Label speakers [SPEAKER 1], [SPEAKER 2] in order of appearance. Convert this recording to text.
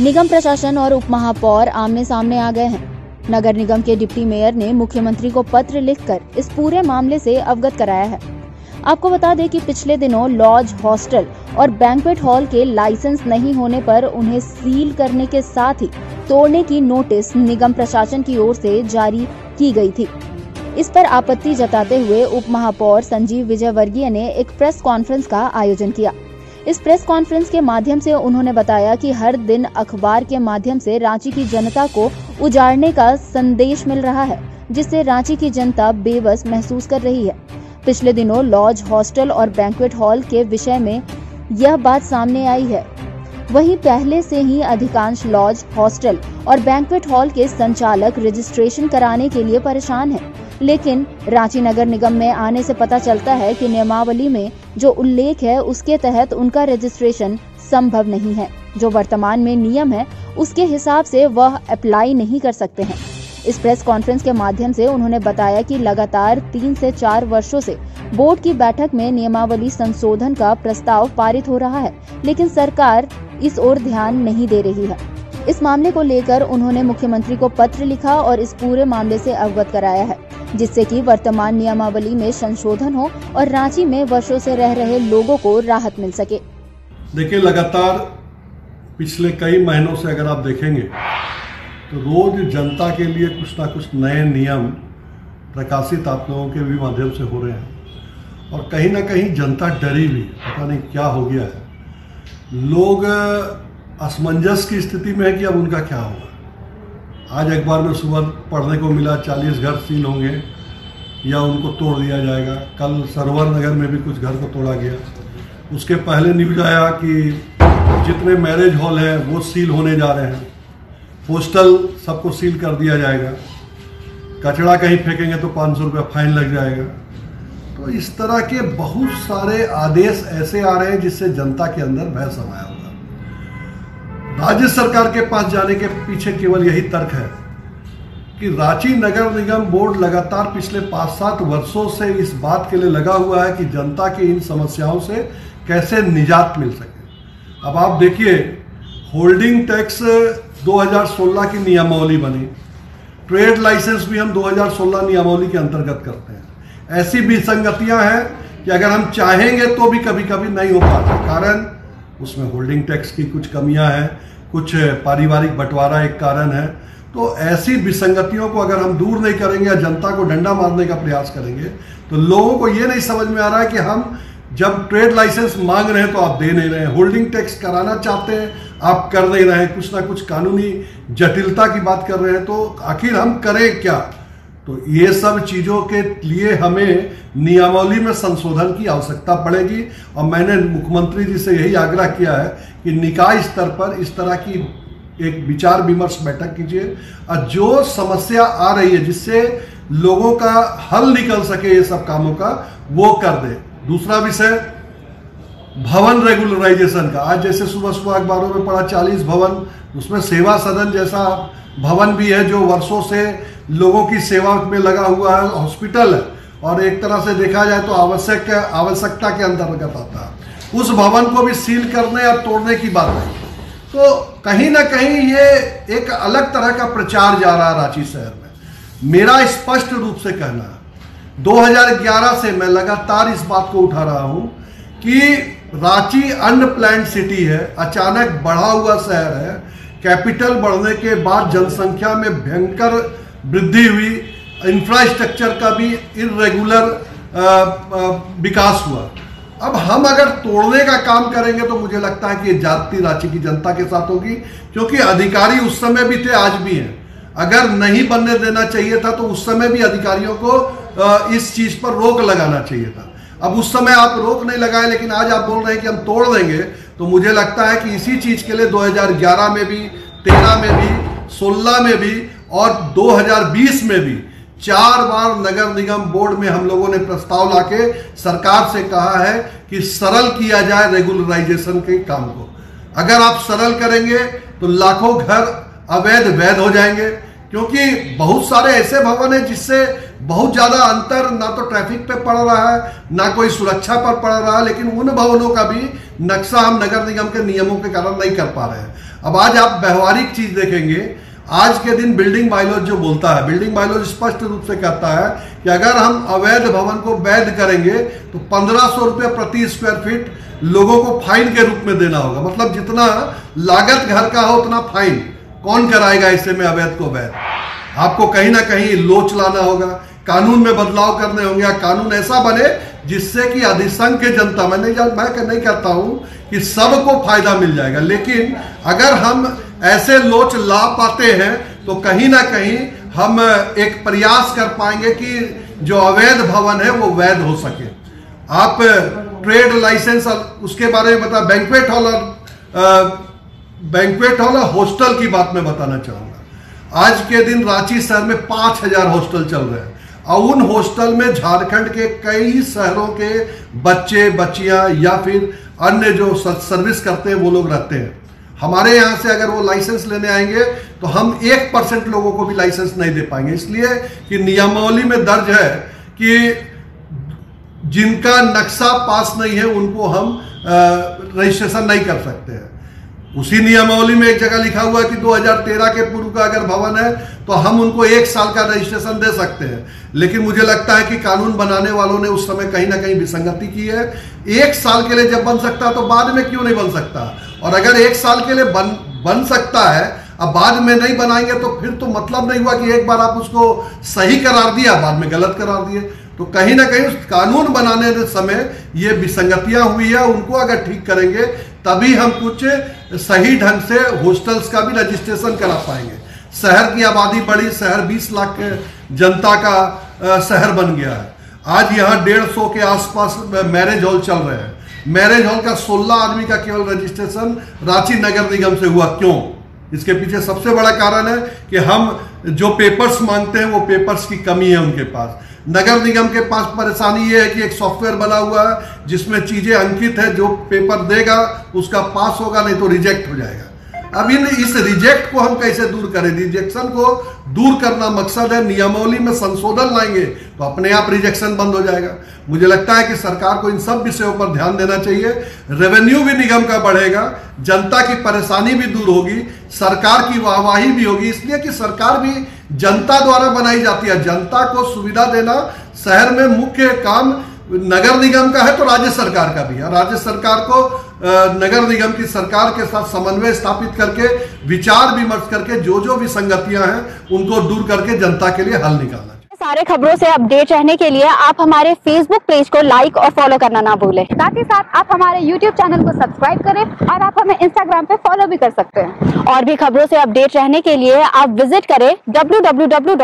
[SPEAKER 1] निगम प्रशासन और उप महापौर आमने सामने आ गए हैं। नगर निगम के डिप्टी मेयर ने मुख्यमंत्री को पत्र लिखकर इस पूरे मामले से अवगत कराया है। आपको बता दें कि पिछले दिनों लॉज, हॉस्टल और बैंकवेट हॉल के लाइसेंस नहीं होने पर उन्हें सील करने के साथ ही तोड़ने की नोटिस निगम प्रशासन की ओर से जारी की गई थी। इस पर आपत्ति जताते हुए उप महापौर संजीव विजयवर्गीय ने एक प्रेस कॉन्फ्रेंस का आयोजन किया। इस प्रेस कॉन्फ्रेंस के माध्यम से उन्होंने बताया कि हर दिन अखबार के माध्यम से रांची की जनता को उजाड़ने का संदेश मिल रहा है, जिससे रांची की जनता बेबस महसूस कर रही है। पिछले दिनों लॉज, हॉस्टल और बैंक्वेट हॉल के विषय में यह बात सामने आई है। वहीं पहले से ही अधिकांश लॉज, हॉस्टल और बैंक्वेट हॉल के संचालक रजिस्ट्रेशन कराने के लिए परेशान हैं। लेकिन रांची नगर निगम में आने से पता चलता है कि नियमावली में जो उल्लेख है उसके तहत उनका रजिस्ट्रेशन संभव नहीं है। जो वर्तमान में नियम है, उसके हिसाब से वह अप्लाई नहीं कर सकते हैं। इस प्रेस कॉन्फ्रेंस के माध्यम से उन्होंने बताया कि लगातार तीन से चार वर्षों से बोर्ड की बैठक में नियमावली संशोधन का प्रस्ताव पारित हो रहा है, लेकिन सरकार इस ओर ध्यान नहीं दे रही है। इस मामले को लेकर उन्होंने मुख्यमंत्री को पत्र लिखा और इस पूरे मामले से अवगत कराया है। जिससे कि वर्तमान नियमावली में संशोधन हो और रांची में वर्षों से रह रहे लोगों को राहत मिल सके।
[SPEAKER 2] देखिए, लगातार पिछले कई महीनों से अगर आप देखेंगे तो रोज जनता के लिए कुछ ना कुछ नए नियम प्रकाशित आप लोगों के भी माध्यम से हो रहे हैं। और कहीं ना कहीं जनता डरी भी, पता नहीं क्या हो गया है। लोग असमंजस की स्थिति में है कि अब उनका क्या होगा? आज अखबार में सुबह पढ़ने को मिला, चालीस घर सील होंगे, या उनको तोड़ दिया जाएगा। कल सरवर नगर में भी कुछ घर को तोड़ा गया। उसके पहले न्यूज़ आया कि जितने मैरिज हॉल हैं, वो सील होने जा रहे हैं। पोस्टल सबको सील कर दिया जाएगा। कचरा कहीं फेंकेंगे तो पाँच सौ फाइन लग जाएगा। तो इस तरह के बहुत सारे आदेश ऐसे आ रहे हैं जिससे जनता के अंदर भय समाया राज्य सरकार के पास जाने के पीछे केवल यही तर्क है कि रांची नगर निगम बोर्ड लगातार पिछले पाँच सात वर्षों से इस बात के लिए लगा हुआ है कि जनता की इन समस्याओं से कैसे निजात मिल सके। अब आप देखिए, होल्डिंग टैक्स 2016 की नियमावली बनी। ट्रेड लाइसेंस भी हम 2016 नियमावली के अंतर्गत करते हैं। ऐसी विसंगतियाँ हैं कि अगर हम चाहेंगे तो भी कभी कभी नहीं हो पाता। कारण, उसमें होल्डिंग टैक्स की कुछ कमियाँ हैं। कुछ पारिवारिक बंटवारा एक कारण है तो ऐसी विसंगतियों को अगर हम दूर नहीं करेंगे या जनता को डंडा मारने का प्रयास करेंगे तो लोगों को ये नहीं समझ में आ रहा है कि हम जब ट्रेड लाइसेंस मांग रहे हैं तो आप दे नहीं रहे हैं। होल्डिंग टैक्स कराना चाहते हैं, आप कर नहीं रहे हैं। कुछ ना कुछ कानूनी जटिलता की बात कर रहे हैं तो आखिर हम करें क्या? तो ये सब चीज़ों के लिए हमें नियमावली में संशोधन की आवश्यकता पड़ेगी। और मैंने मुख्यमंत्री जी से यही आग्रह किया है कि निकाय स्तर पर इस तरह की एक विचार विमर्श बैठक कीजिए। और जो समस्या आ रही है जिससे लोगों का हल निकल सके ये सब कामों का, वो कर दे। दूसरा विषय, भवन रेगुलराइजेशन का। आज जैसे सुबह सुबह अखबारों में पड़ा चालीस भवन, उसमें सेवा सदन जैसा भवन भी है जो वर्षों से लोगों की सेवा में लगा हुआ है, हॉस्पिटल है। और एक तरह से देखा जाए तो आवश्यक, आवश्यकता के अंतर्गत आता है। उस भवन को भी सील करने या तोड़ने की बात नहीं। तो कहीं ना कहीं ये एक अलग तरह का प्रचार जा रहा है रांची शहर में। मेरा स्पष्ट रूप से कहना है 2011 से मैं लगातार इस बात को उठा रहा हूँ कि रांची अनप्लैंड सिटी है, अचानक बढ़ा हुआ शहर है, कैपिटल बढ़ने के बाद जनसंख्या में भयंकर वृद्धि हुई इंफ्रास्ट्रक्चर का भी इरेगुलर विकास हुआ। अब हम अगर तोड़ने का काम करेंगे तो मुझे लगता है कि जाति रांची की जनता के साथ होगी, क्योंकि अधिकारी उस समय भी थे, आज भी हैं। अगर नहीं बनने देना चाहिए था तो उस समय भी अधिकारियों को इस चीज़ पर रोक लगाना चाहिए था। अब उस समय आप रोक नहीं लगाए, लेकिन आज आप बोल रहे हैं कि हम तोड़ देंगे तो मुझे लगता है कि इसी चीज़ के लिए 2011 में भी 13 में भी 16 में भी और 2020 में भी चार बार नगर निगम बोर्ड में हम लोगों ने प्रस्ताव लाके सरकार से कहा है कि सरल किया जाए रेगुलराइजेशन के काम को। अगर आप सरल करेंगे तो लाखों घर अवैध वैध हो जाएँगे, क्योंकि बहुत सारे ऐसे भवन हैं जिससे बहुत ज़्यादा अंतर ना तो ट्रैफ़िक पे पड़ रहा है, ना कोई सुरक्षा पर पड़ रहा है, लेकिन उन भवनों का भी नक्शा हम नगर निगम के नियमों के कारण नहीं कर पा रहे हैं। अब आज आप व्यवहारिक चीज़ देखेंगे आज के दिन बिल्डिंग बाइलॉज जो बोलता है बिल्डिंग बाइलॉज स्पष्ट रूप से कहता है कि अगर हम अवैध भवन को वैध करेंगे तो पंद्रह सौ रुपये प्रति स्क्वायर फीट लोगों को फाइन के रूप में देना होगा। मतलब जितना लागत घर का हो, उतना फाइन कौन कराएगा इससे में अवैध को वैध? आपको कहीं ना कहीं लोच लाना होगा, कानून में बदलाव करने होंगे। कानून ऐसा बने जिससे कि अधिसंख्य जनता, मैं नहीं मैं नहीं कहता हूँ कि सबको फ़ायदा मिल जाएगा, लेकिन अगर हम ऐसे लोच ला पाते हैं तो कहीं ना कहीं हम एक प्रयास कर पाएँगे कि जो अवैध भवन है, वो वैध हो सके। आप ट्रेड लाइसेंस उसके बारे में बता बैंकवेट हॉल और बैंकवेट हॉल और हॉस्टल की बात मैं बताना चाहूँगा। आज के दिन रांची शहर में पाँच हज़ार हॉस्टल चल रहे हैं और उन हॉस्टल में झारखंड के कई शहरों के बच्चे, बच्चियाँ या फिर अन्य जो सर्विस करते हैं, वो लोग रहते हैं। हमारे यहाँ से अगर वो लाइसेंस लेने आएँगे तो हम एक परसेंट लोगों को भी लाइसेंस नहीं दे पाएँगे। इसलिए कि नियमावली में दर्ज है कि जिनका नक्शा पास नहीं है, उनको हम रजिस्ट्रेशन नहीं कर सकते हैं। उसी नियमावली में एक जगह लिखा हुआ है कि 2013 के पूर्व का अगर भवन है तो हम उनको एक साल का रजिस्ट्रेशन दे सकते हैं। लेकिन मुझे लगता है कि कानून बनाने वालों ने उस समय कहीं ना कहीं विसंगति की है। एक साल के लिए जब बन सकता तो बाद में क्यों नहीं बन सकता? और अगर एक साल के लिए बन बन सकता है, अब बाद में नहीं बनाएँगे तो फिर तो मतलब नहीं हुआ कि एक बार आप उसको सही करार दिया, बाद में गलत करार दिए। तो कहीं ना कहीं उस कानून बनाने समय ये विसंगतियाँ हुई है, उनको अगर ठीक करेंगे, तभी हम कुछ सही ढंग से हॉस्टल्स का भी रजिस्ट्रेशन करा पाएँगे। शहर की आबादी बढ़ी, शहर 20 लाख जनता का शहर बन गया है। आज यहाँ डेढ़ सौ के आसपास मैरिज हॉल चल रहे हैं। मैरिज हॉल का 16 आदमी का केवल रजिस्ट्रेशन रांची नगर निगम से हुआ। क्यों? इसके पीछे सबसे बड़ा कारण है कि हम जो पेपर्स मांगते हैं, वो पेपर्स की कमी है उनके पास। नगर निगम के पास परेशानी ये है कि एक सॉफ्टवेयर बना हुआ है, जिसमें चीज़ें अंकित है, जो पेपर देगा, उसका पास होगा, नहीं तो रिजेक्ट हो जाएगा। अब इन इस रिजेक्ट को हम कैसे दूर करें? रिजेक्शन को दूर करना मकसद है, नियमावली में संशोधन लाएँगे तो अपने आप रिजेक्शन बंद हो जाएगा। मुझे लगता है कि सरकार को इन सब विषयों पर ध्यान देना चाहिए। रेवेन्यू भी निगम का बढ़ेगा, जनता की परेशानी भी दूर होगी, सरकार की वाहवाही भी होगी, इसलिए कि सरकार भी जनता द्वारा बनाई जाती है। जनता को सुविधा देना शहर में मुख्य काम नगर निगम का है तो राज्य सरकार का भी है। राज्य सरकार को नगर निगम की सरकार के साथ समन्वय स्थापित करके, विचार विमर्श करके जो जो भी संगतियाँ हैं, उनको दूर करके जनता के लिए हल निकालना
[SPEAKER 1] सारे खबरों से अपडेट रहने के लिए आप हमारे फेसबुक पेज को लाइक और फॉलो करना ना भूलें। साथ ही साथ आप हमारे यूट्यूब चैनल को सब्सक्राइब करें और आप हमें इंस्टाग्राम पे फॉलो भी कर सकते हैं। और भी खबरों से अपडेट रहने के लिए आप विज़िट करें डब्ल्यू